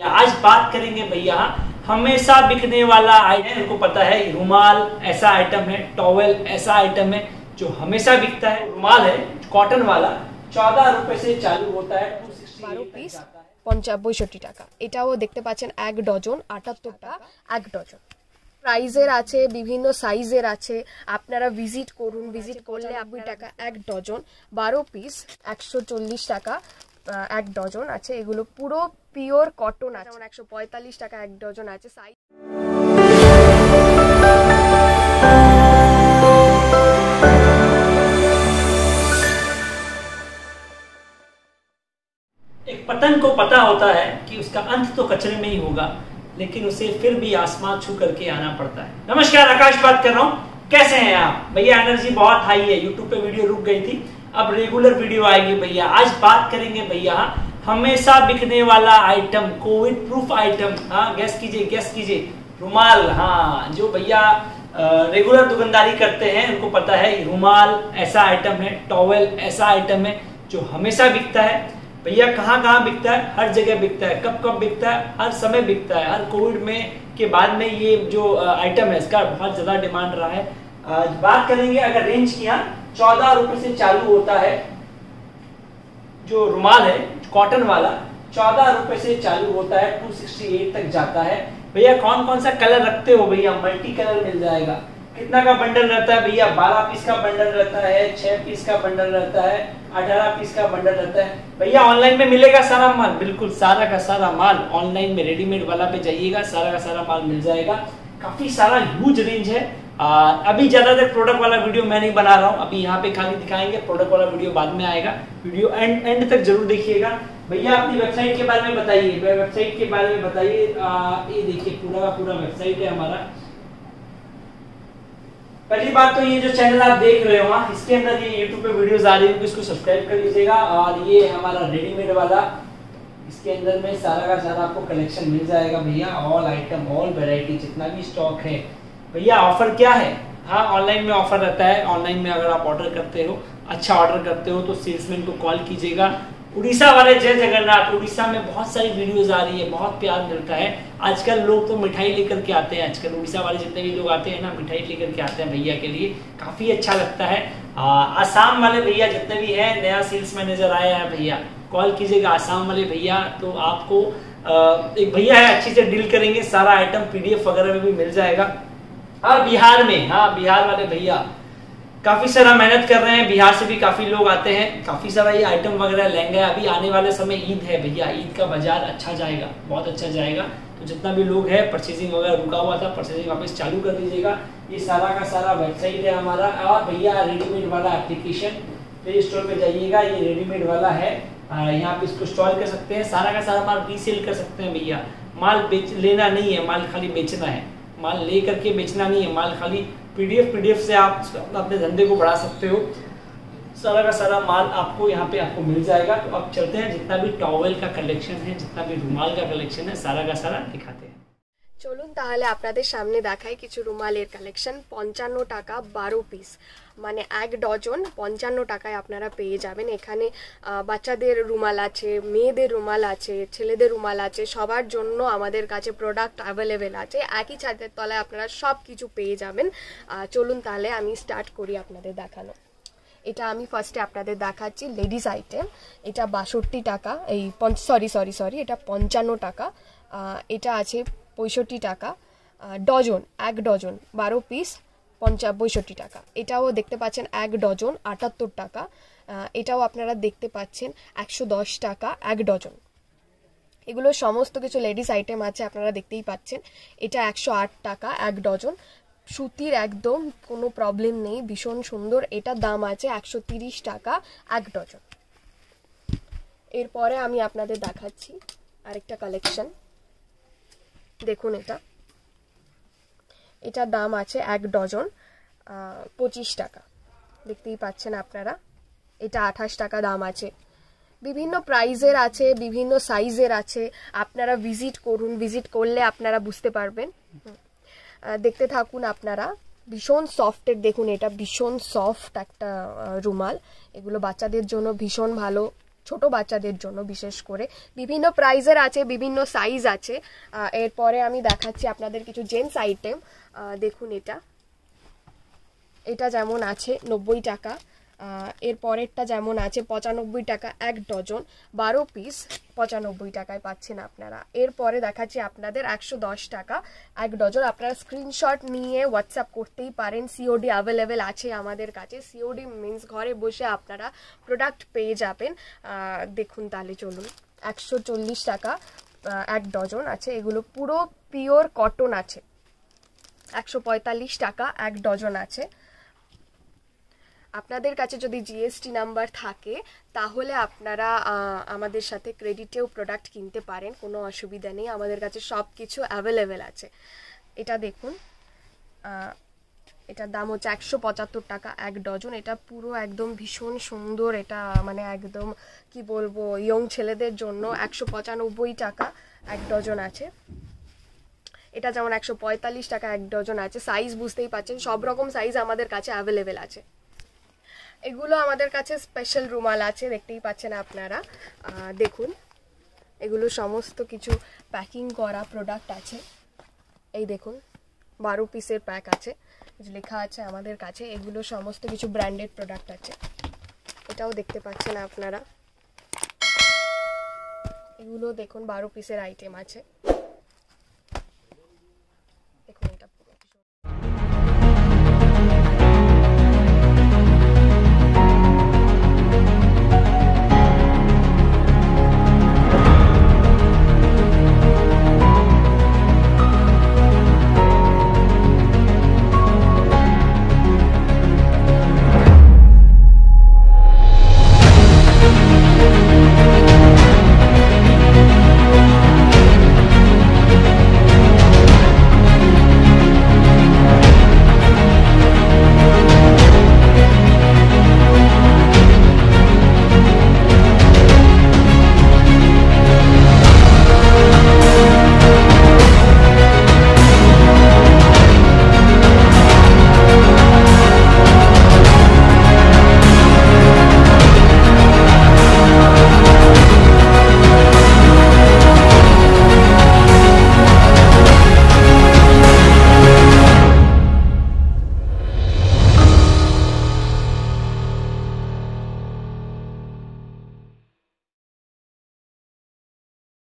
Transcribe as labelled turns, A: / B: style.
A: आज बात करेंगे भैया हमेशा बिकने वाला आइटम इनको पता है रुमाल ऐसा आइटम है टॉवेल ऐसा आइटम है जो हमेशा बिकता है रुमाल है कॉटन वाला चौदह रुपए से चालू होता है
B: বারো পিস পঞ্চাশ পঁয়ষট্টি টাকা এটাও দেখতে পাচ্ছেন এক ডজন আটাত্তরটা এক ডজন প্রাইজের আছে বিভিন্ন সাইজের আছে আপনারা ভিজিট করুন ভিজিট করলে আশি টাকা এক ডজন বারো পিস একশো চল্লিশ টাকা আহ, এক ডজন আছে এগুলো পুরো পিওর কটন আছে যেমন একশো পঁয়তাল্লিশ টাকা এক ডজন আছে সাইজ
A: एक पतंग को पता होता है कि उसका अंत तो कचरे में ही होगा लेकिन उसे फिर भी आसमान छू करके आना पड़ता है नमस्कार आकाश बात कर रहा हूँ कैसे हैं आप भैया एनर्जी बहुत हाई है यूट्यूब पे वीडियो रुक गई थी अब रेगुलर वीडियो आएगी भैया। आज बात करेंगे भैया। हमेशा बिकने वाला आइटम कोविड प्रूफ आइटम हाँ गैस कीजिए गैस कीजिए। रुमाल हाँ जो भैया रेगुलर दुकानदारी करते हैं, उनको पता है रुमाल ऐसा आइटम है टॉवेल ऐसा आइटम है, जो हमेशा बिकता है। भैया, कहाँ कहाँ बिकता है? हर जगह बिकता है। कब कब बिकता है? हर समय बिकता है। हर कोविड में, के बाद में ये जो आइटम है, इसका बहुत ज़्यादा डिमांड रहा है। आज बात करेंगे, अगर रेंज की यहाँ चौदह रुपए से चालू होता है, जो रुमाल है कॉटन वाला, चौदह रुपए से चालू होता है टू सिक्सटी एट तक जाता है। भैया कौन कौन सा कलर रखते हो भैया? मल्टी कलर मिल जाएगा। कितना का बंडल रहता है भैया? बारह पीस का बंडल रहता है, छह पीस का बंडल रहता है, अठारह पीस का बंडल रहता है। भैया ऑनलाइन में मिलेगा सारा माल? बिल्कुल, सारा का सारा माल ऑनलाइन में रेडीमेड वाला पे जाइएगा, सारा का सारा माल मिल जाएगा। काफ़ी सारा ह्यूज रेंज है। अभी ज़्यादातर प्रोडक्ट वाला वीडियो मैं नहीं बना रहा हूँ। अभी यहाँ पे खाली दिखाएँगे प्रोडक्ट वाला वीडियो बाद में आएगा। वीडियो एंड एंड तक ज़रूर देखिएगा। भैया अपनी वेबसाइट के बारे में बताइए। वेबसाइट के बारे में बताइए। ये देखिए पूरा का पूरा वेबसाइट है हमारा। पहली बात तो ये जो चैनल आप देख रहे हो हाँ, इसके अंदर ये यूट्यूब पे वीडियोस आ रही होंगी इसको सब्सक्राइब कर लीजिएगा। और ये हमारा रेडीमेड वाला इसके अंदर में सारा का सारा आपको कलेक्शन मिल जाएगा भैया। ऑल आइटम ऑल वेराइटी जितना भी स्टॉक है भैया ऑफ़र क्या है? हाँ ऑनलाइन में ऑफ़र रहता है। ऑनलाइन में अगर आप ऑर्डर करते हो अच्छा ऑर्डर करते हो तो सेल्समैन को कॉल कीजिएगा। उड़ीसा वाले जय जगन्नाथ, उड़ीसा में बहुत सारी वीडियोस आ रही है, बहुत प्यार मिलता है। आजकल लोग तो मिठाई लेकर के आते हैं। आजकल उड़ीसा वाले जितने भी लोग आते हैं ना, मिठाई लेकर के आते हैं भैया के लिए। काफ़ी अच्छा लगता है। आसाम वाले भैया जितने भी हैं, नया सेल्स मैनेजर आया है भैया। कॉल कीजिएगा आसाम वाले भैया तो आपको एक भैया है, अच्छी से डील करेंगे। सारा आइटम पीडीएफ वगैरह में भी मिल जाएगा। और बिहार में हाँ बिहार वाले भैया। काफ़ी सारा मेहनत कर रहे हैं, बिहार से भी काफ़ी लोग आते हैं। काफ़ी सारा ये आइटम वगैरह लेंगे, अभी आने वाले समय ईद है भैया। ईद का बाज़ार अच्छा जाएगा, बहुत अच्छा जाएगा। तो जितना भी लोग है परचेजिंग वगैरह रुका हुआ था परचेजिंग वापस चालू कर दीजिएगा। ये सारा का सारा वेबसाइट है हमारा, और भैया रेडीमेड वाला एप्लीकेशन प्ले स्टोर पे जाइएगा, ये रेडीमेड वाला है। यहाँ पे इसको इंस्टॉल कर सकते हैं। सारा का सारा माल रीसेल कर सकते हैं भैया। माल बेच, लेना नहीं है, माल खाली बेचना है। माल ले करके बेचना नहीं है, माल खाली पीडीएफ पीडीएफ से आप अपने धंधे को बढ़ा सकते हो। सारा का सारा माल आपको यहाँ पे आपको मिल जाएगा। तो आप चलते हैं, जितना भी टॉवल का कलेक्शन है, जितना भी रुमाल का कलेक्शन है, सारा का सारा दिखाते हैं।
B: চলুন তাহলে আপনাদের সামনে দেখাই কিছু রুমালের কালেকশন পঞ্চান্ন টাকা বারো পিস মানে এক ডজন পঞ্চান্ন টাকায় আপনারা পেয়ে যাবেন। এখানে বাচ্চাদের রুমাল আছে, মেয়েদের রুমাল আছে, ছেলেদের রুমাল আছে, সবার জন্য আমাদের কাছে প্রোডাক্ট অ্যাভেলেবেল আছে। একই ছাদের তলায় আপনারা সব কিছু পেয়ে যাবেন। চলুন তাহলে আমি স্টার্ট করি আপনাদের দেখানো। এটা আমি ফার্স্টে আপনাদের দেখাচ্ছি লেডিস আইটেম এটা বাষট্টি টাকা, এই সরি সরি সরি এটা পঞ্চান্ন টাকা। এটা আছে পঁয়ষট্টি টাকা ডজন, এক ডজন, বারো পিস পঞ্চা, পঁয়ষট্টি টাকা। এটাও দেখতে পাচ্ছেন এক ডজন, আটাত্তর টাকা। এটাও আপনারা দেখতে পাচ্ছেন একশো দশ টাকা, এক ডজন। এগুলো সমস্ত কিছু লেডিস আইটেম আছে, আপনারা দেখতেই পাচ্ছেন। এটা একশো আট টাকা, এক ডজন। সুতির একদম কোনো প্রবলেম নেই, ভীষণ সুন্দর। এটার দাম আছে একশো তিরিশ টাকা, এক ডজন। এরপরে আমি আপনাদের দেখাচ্ছি আরেকটা কালেকশন দেখুন এটা। এটার দাম আছে এক ডজন পঁচিশ টাকা। দেখতেই পাচ্ছেন আপনারা, এটা আঠাশ টাকা দাম আছে। বিভিন্ন প্রাইজের আছে, বিভিন্ন সাইজের আছে। আপনারা ভিজিট করুন, ভিজিট করলে আপনারা বুঝতে পারবেন। দেখতে থাকুন আপনারা, ভীষণ সফটের দেখুন এটা ভীষণ সফট একটা রুমাল। এগুলো বাচ্চাদের জন্য ভীষণ ভালো। ছোট বাচ্চাদের জন্য, বিশেষ করে। বিভিন্ন প্রাইজের আছে, বিভিন্ন সাইজ আছে। এরপরে আমি দেখাচ্ছি আপনাদের কিছু জেন্টস আইটেম দেখুন এটা। এটা যেমন আছে নব্বই টাকা। এর পরেরটা যেমন আছে পঁচানব্বই টাকা, এক ডজন বারো পিস পঁচানব্বই টাকায় পাচ্ছেন আপনারা। এরপরে দেখাচ্ছি আপনাদের একশো দশ টাকা। এক ডজন আপনারা স্ক্রিনশট নিয়ে হোয়াটসঅ্যাপ করতেই পারেন। সিওডি অ্যাভেলেবেল আছে আমাদের কাছে। সিওডি মিন্স ঘরে বসে আপনারা প্রোডাক্ট পেয়ে যাবেন। দেখুন তাহলে চলুন। একশো চল্লিশ টাকা এক ডজন আছে। এগুলো পুরো পিওর কটন আছে। একশো পঁয়তাল্লিশ টাকা, এক ডজন আছে। আপনাদের কাছে যদি জিএসটি নাম্বার থাকে, তাহলে আপনারা আমাদের সাথে ক্রেডিটেও প্রোডাক্ট কিনতে পারেন, কোনো অসুবিধা নেই, আমাদের কাছে সব কিছু অ্যাভেলেবেল আছে। এটা দেখুন এটার দাম হচ্ছে একশো পঁচাত্তর টাকা, এক ডজন, এটা পুরো একদম ভীষণ সুন্দর, এটা মানে একদম, কি বলব ইয়ং ছেলেদের জন্য একশো পঁচানব্বই টাকা, এক ডজন আছে। এটা যেমন একশো পঁয়তাল্লিশ টাকা, এক ডজন আছে। সাইজ বুঝতেই পাচ্ছেন সব রকম সাইজ আমাদের কাছে অ্যাভেলেবেল আছে। এগুলো আমাদের কাছে স্পেশাল রুমাল আছে, দেখতেই পাচ্ছেন আপনারা। দেখুন, এগুলো সমস্ত কিছু প্যাকিং করা প্রোডাক্ট আছে। এই দেখুন, বারো পিসের প্যাক আছে লেখা আছে আমাদের কাছে, এগুলো সমস্ত কিছু ব্র্যান্ডেড প্রোডাক্ট আছে। এটাও দেখতে পাচ্ছেন আপনারা। এগুলো দেখুন, বারো পিসের আইটেম আছে।